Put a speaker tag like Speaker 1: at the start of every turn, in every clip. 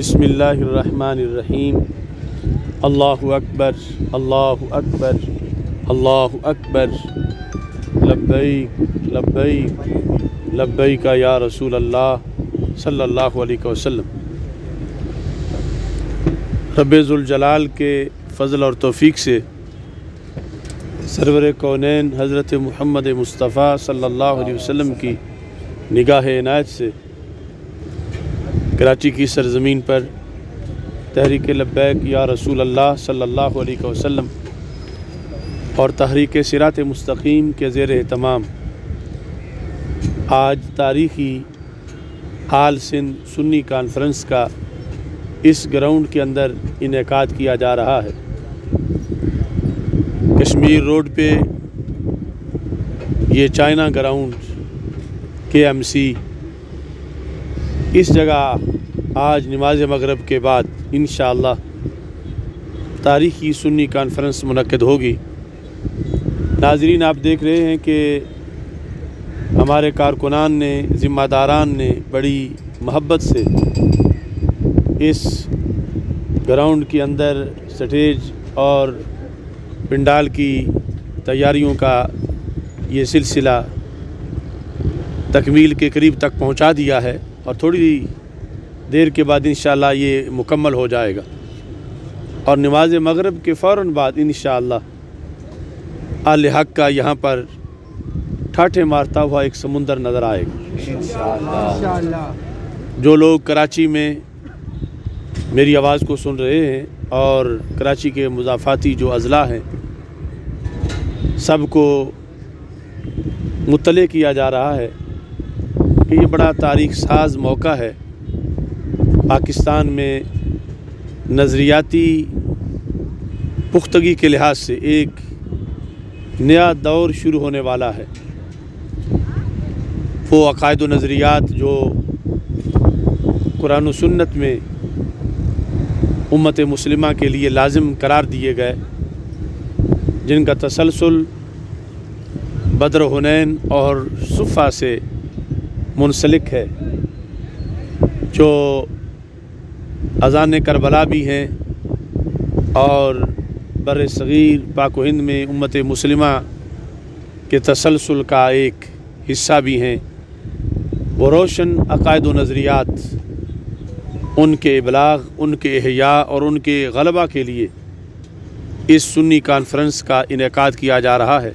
Speaker 1: बसमीम अल्लाह अकबर अल्लाह अकबर अल्लाह अकबर। लब्बैक लब्बैक लब्बैक या रसूल अल्लाह सल्लल्लाहु अलैहि वसल्लम। रब्ज़ुलजलाल के फ़ज़ल और तौफ़ीक से सरवर कौनैन हज़रत मुहम्मद मुस्तफ़ा सल्लल्लाहु अलैहि वसल्लम की निगाह इनायत से कराची की सरज़मीन पर तहरीक लब्बैक या रसूल अल्लाह सल्लल्लाहु अलैहि वसल्लम और तहरीक सिरात मुस्तकीम के ज़ेर तमाम आज तारीख़ी आल सिंध सुन्नी कॉन्फ्रेंस का इस ग्राउंड के अंदर इनका किया जा रहा है। कश्मीर रोड पे ये चाइना ग्राउंड के एम सी इस जगह आज नमाज़ मगरब के बाद इन तारीख़ी सुन्नी कॉन्फ्रेंस मनद होगी। नाजरीन, आप देख रहे हैं कि हमारे कारकुनान ने, ज़िम्मेदारान ने बड़ी महब्बत से इस ग्राउंड के अंदर स्टेज और पिंडाल की तैयारियों का ये सिलसिला तकमील के करीब तक पहुँचा दिया है। और थोड़ी देर के बाद इन ये मुकम्मल हो जाएगा। और नमाज़ मगरब के फ़ौर बाद इन आल हक का यहाँ पर ठाठे मारता हुआ एक समुंदर नज़र आएगा। जो लोग कराची में मेरी आवाज़ को सुन रहे हैं और कराची के मुजाफाती जो अज़ला हैं सबको मुतले किया जा रहा है। कि ये बड़ा तारीख साज मौका है। पाकिस्तान में नज़रियाती पुख्तगी के लिहाज से एक नया दौर शुरू होने वाला है। वो अकायद नज़रियात जो कुरान सुन्नत में उम्मत मुसलिमा के लिए लाजिम करार दिए गए, जिनका तसलसल बद्र हुनैन और सुफ़ा से मुनसलिक है, जो अजान करबला भी हैं और बर सग़ीर पाक हिंद में उम्मत मुसलिमा के तसलसल का एक हिस्सा भी हैं। वो रोशन अकायद नज़रियात उनके इबलाग उनके अहिया और उनके गलबा के लिए इस सुन्नी कॉन्फ्रेंस का इनका किया जा रहा है।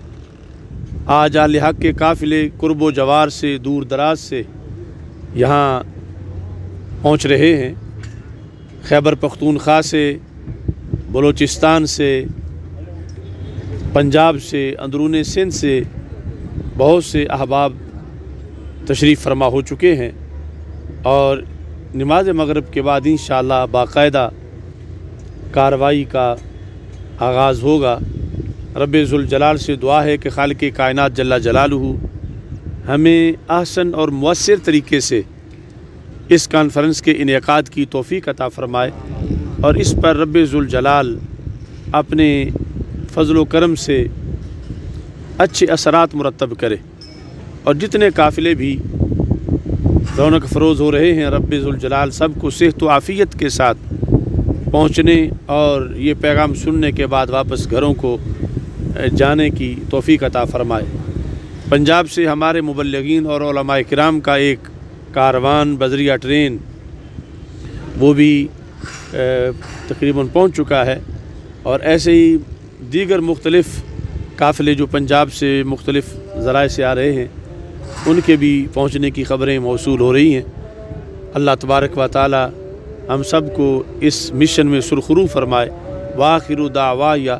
Speaker 1: आज आल हक के काफ़िले कुर्ब जवार से, दूर दराज से यहाँ पहुँच रहे हैं। खैबर पख्तूनख्वा से, बलूचिस्तान से, पंजाब से, अंदरून सिंध से बहुत से अहबाब तशरीफ़ फरमा हो चुके हैं और नमाज़ मगरब के बाद इन बाकायदा कार्रवाई का आगाज़ होगा। रबाल से दुआ है कि खाल के कायनत जल्ला जलालू हमें आहसन और मौसर तरीके से इस कॉन्फ्रेंस के इनका की तोफ़ी अता फ़रमाए और इस पर रबाल अपने फ़जल करम से अच्छे असरात मुरतब करे और जितने काफ़िले भी रौनक फ़रोज़ हो रहे हैं रबाल सबको सेहत आफ़ियत के साथ पहुँचने और ये पैगाम सुनने के बाद वापस घरों को जाने की तोफ़ी अता फ़रमाए। पंजाब से हमारे मुबलगिन और कराम का एक कारवान बजरिया ट्रेन, वो भी तकरीबन पहुँच चुका है। और ऐसे ही दीगर मुख्तलफ़ काफ़िले जो पंजाब से मुख्तलिफ़ ज़राए से आ रहे हैं, उनके भी पहुँचने की ख़बरें मौसू हो रही हैं। अल्लाह तबारक व ताली हम सबको इस मिशन में सुरखरू फरमाए। वाखिर दावा या